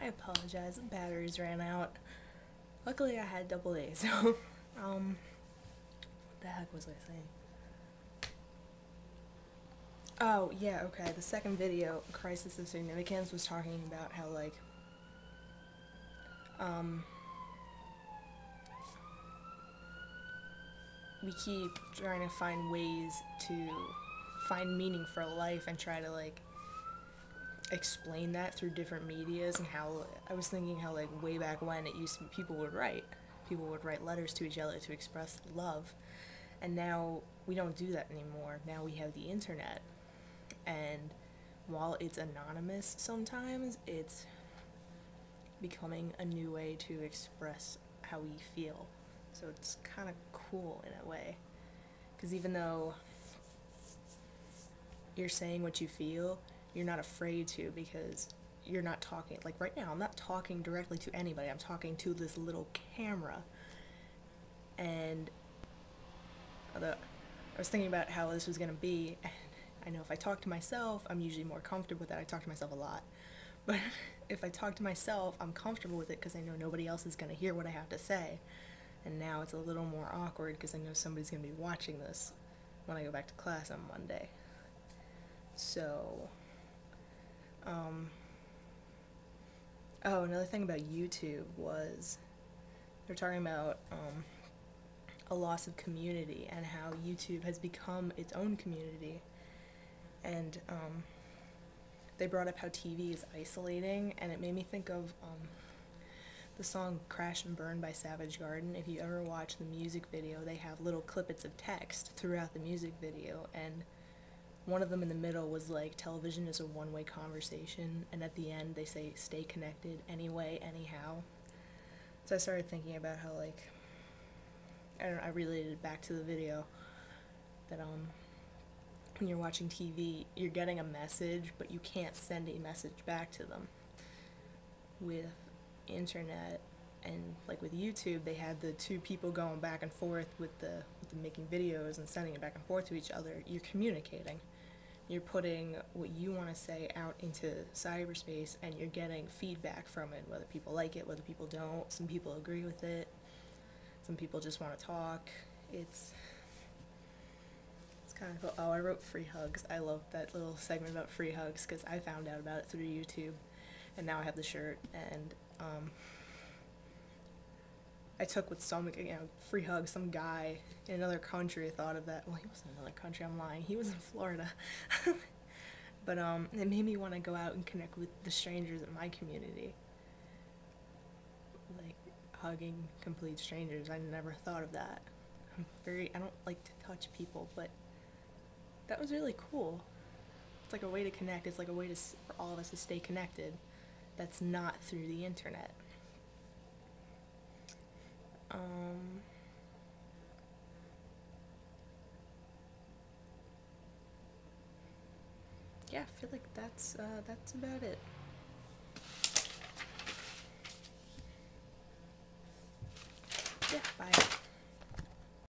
I apologize. Batteries ran out. Luckily, I had double A, so, um, what the heck was I saying? Oh, yeah, okay. The second video, Crisis of Significance, was talking about how, like, um, we keep trying to find ways to find meaning for life and try to, like, explain that through different medias and how I was thinking how like way back when it used to people would write. People would write letters to each other to express love. And now we don't do that anymore. Now we have the internet. And while it's anonymous sometimes it's becoming a new way to express how we feel. So it's kind of cool in a way. Because even though you're saying what you feel you're not afraid to because you're not talking like right now I'm not talking directly to anybody. I'm talking to this little camera. And although I was thinking about how this was going to be and I know if I talk to myself I'm usually more comfortable with that. I talk to myself a lot. But if I talk to myself I'm comfortable with it because I know nobody else is going to hear what I have to say. And now it's a little more awkward because I know somebody's going to be watching this when I go back to class on Monday. So um, oh, another thing about YouTube was they're talking about um, a loss of community and how YouTube has become its own community. And um, they brought up how TV is isolating, and it made me think of um, the song Crash and Burn by Savage Garden. If you ever watch the music video, they have little clippets of text throughout the music video, and one of them in the middle was like television is a one-way conversation and at the end they say stay connected anyway anyhow. So i started thinking about how like i don't know i related it back to the video that um when you're watching tv you're getting a message but you can't send a message back to them with internet and like with youtube they had the two people going back and forth with the with the making videos and sending it back and forth to each other you're communicating you're putting what you want to say out into cyberspace and you're getting feedback from it, whether people like it, whether people don't. Some people agree with it, some people just want to talk. It's it's kind of cool. Oh, I wrote free hugs. I love that little segment about free hugs because I found out about it through YouTube, and now I have the shirt and um, I took with some, you know, free hug, some guy in another country thought of that. Well, he wasn't in another country, I'm lying. He was in Florida. but um, it made me want to go out and connect with the strangers in my community. Like, hugging complete strangers. I never thought of that. I'm very, I don't like to touch people, but that was really cool. It's like a way to connect. It's like a way to, for all of us to stay connected. That's not through the internet. Um, yeah, I feel like that's uh, that's about it.